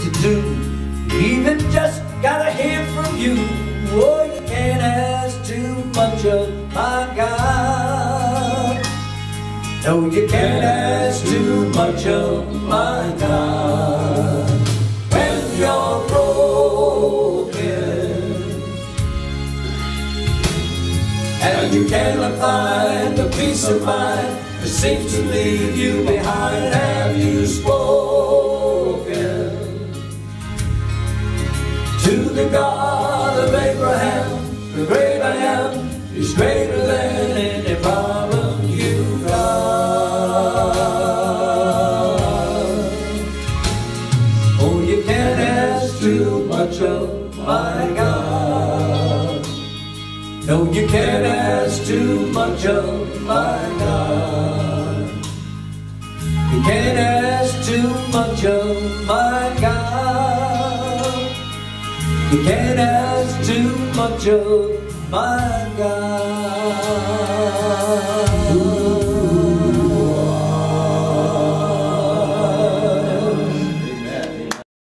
to do. Even just gotta hear from you. Oh, you can't ask too much of my God. No, you can't ask too much of my God. When you're broken and you cannot find the peace of mind that seems to leave you behind, have you spoken the God of Abraham? The great I am is greater than any problem you've got. Oh, you can't ask too much of my God. No, you can't ask too much of my God. You can't ask too much of my God. You can't ask too much of my God.